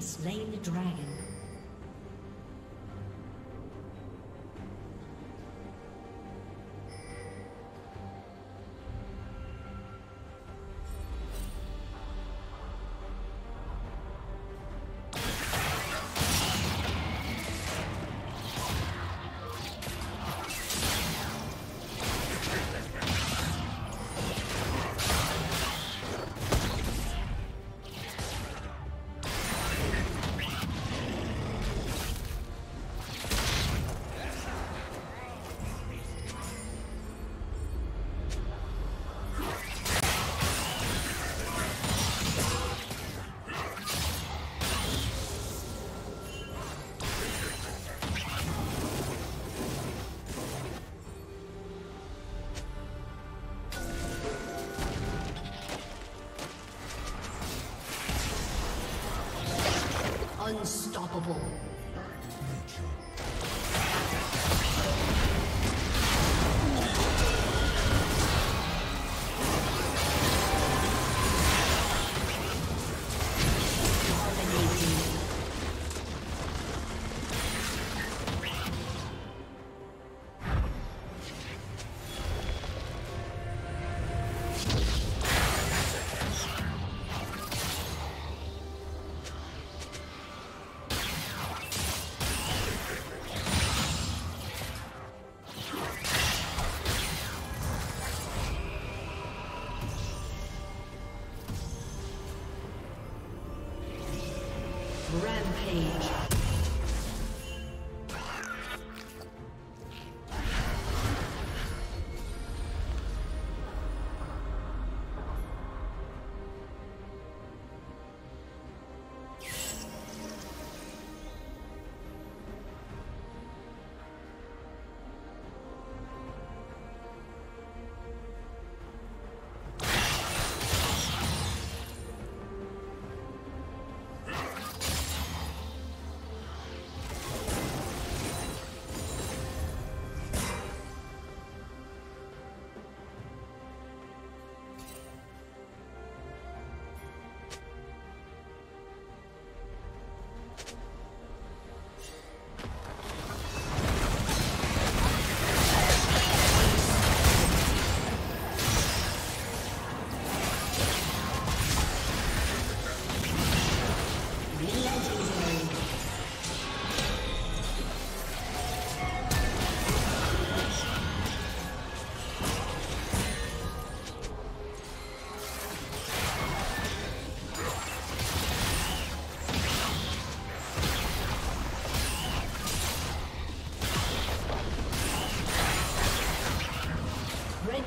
Slain the dragon. Unstoppable. stage.